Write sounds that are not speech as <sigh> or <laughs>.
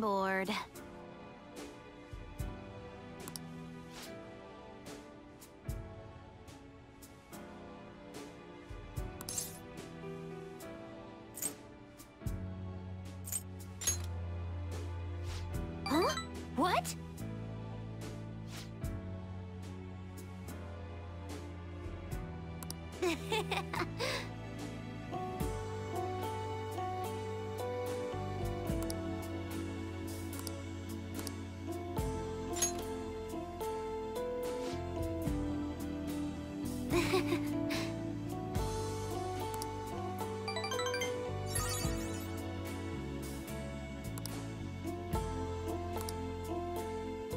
Bored. Huh? What? <laughs>